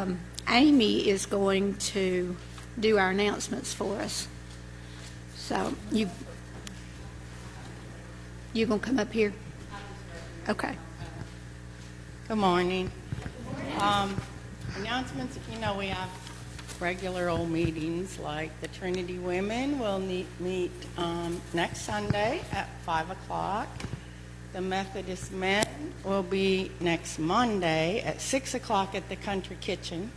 um, Amy is going to do our announcements for us. So you, you gonna come up here? Okay. Good morning. Um, Announcements, you know, we have regular old meetings, like the Trinity Women will meet, meet um, next Sunday at 5 o'clock. The Methodist Men will be next Monday at 6 o'clock at the Country Kitchen.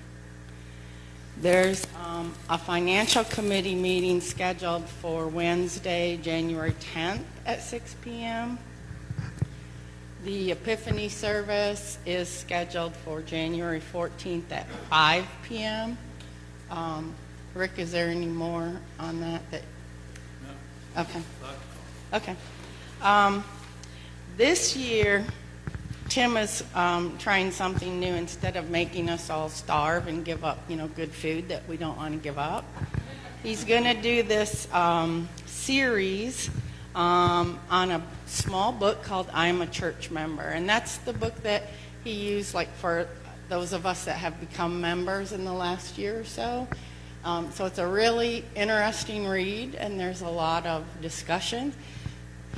There's um, a financial committee meeting scheduled for Wednesday, January 10th at 6 p.m. The Epiphany service is scheduled for January 14th at 5 p.m. Um, Rick, is there any more on that? that Okay. Okay. Um, this year, Tim is um, trying something new. Instead of making us all starve and give up, you know, good food that we don't want to give up, he's going to do this um, series um, on a small book called I'm a Church Member. And that's the book that he used, like, for those of us that have become members in the last year or so. Um, so it's a really interesting read, and there's a lot of discussion.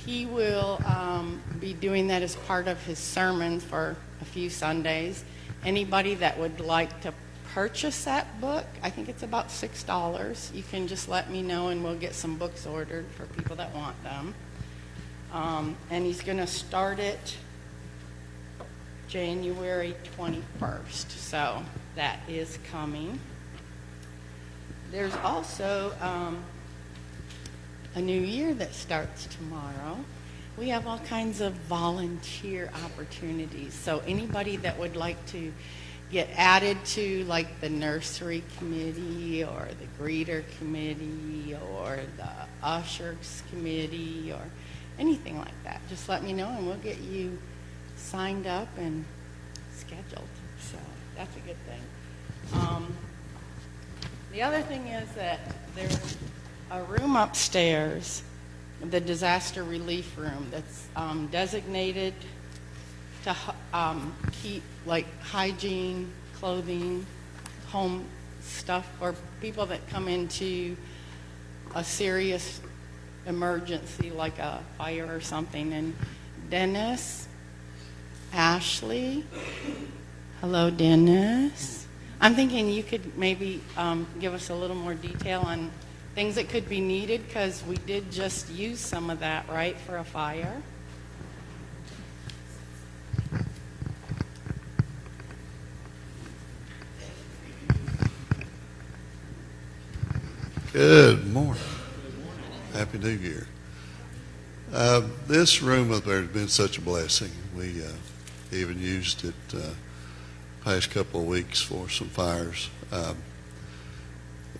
He will um, be doing that as part of his sermon for a few Sundays. Anybody that would like to purchase that book, I think it's about $6. You can just let me know, and we'll get some books ordered for people that want them. Um, and he's going to start it January 21st. So that is coming. There's also um, a new year that starts tomorrow. We have all kinds of volunteer opportunities. So anybody that would like to get added to like the nursery committee or the greeter committee or the ushers committee or anything like that, just let me know and we'll get you signed up and scheduled. So that's a good thing. Um, the other thing is that there's a room upstairs, the disaster relief room, that's um, designated to um, keep like hygiene, clothing, home stuff for people that come into a serious emergency like a fire or something. And Dennis, Ashley, hello, Dennis. I'm thinking you could maybe um, give us a little more detail on things that could be needed because we did just use some of that, right, for a fire. Good morning. Happy New Year. Uh, this room up there has been such a blessing. We uh, even used it uh, past couple of weeks for some fires. Um,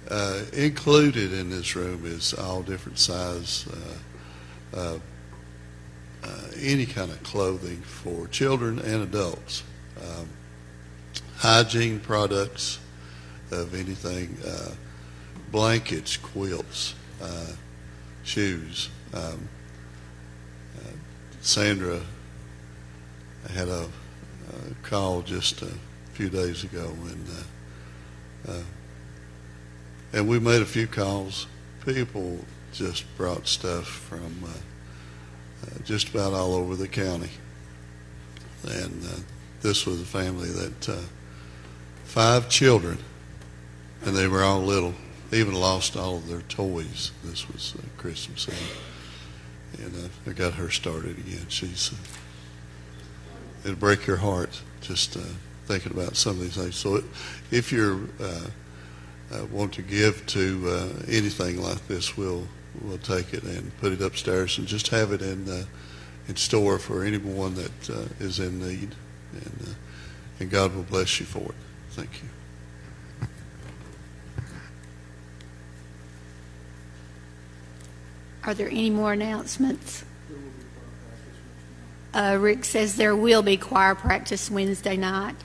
uh, included in this room is all different size, uh, uh, uh, any kind of clothing for children and adults. Um, hygiene products of anything, uh, blankets, quilts, shoes. Um, Sandra had a, a call just a few days ago, and uh, uh, and we made a few calls. People just brought stuff from uh, uh, just about all over the county, and uh, this was a family that uh, five children, and they were all little. They even lost all of their toys. This was Christmas Eve, and uh, I got her started again. She's uh, it'll break your heart just thinking about some of these things. So, if you uh, want to give to uh, anything like this, we'll we'll take it and put it upstairs and just have it in uh, in store for anyone that uh, is in need, and uh, and God will bless you for it. Thank you. Are there any more announcements? Uh, Rick says there will be choir practice Wednesday night.